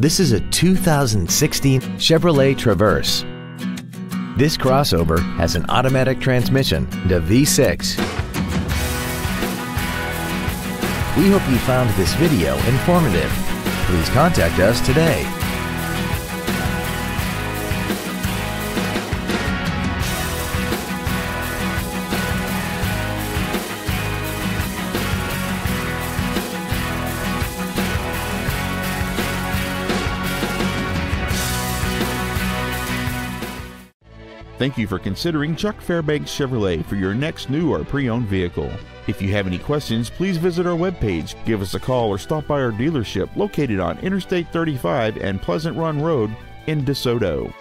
This is a 2016 Chevrolet Traverse. This crossover has an automatic transmission and a V6. We hope you found this video informative. Please contact us today. Thank you for considering Chuck Fairbanks Chevrolet for your next new or pre owned vehicle. If you have any questions, please visit our webpage, give us a call, or stop by our dealership located on Interstate 35 and Pleasant Run Road in DeSoto.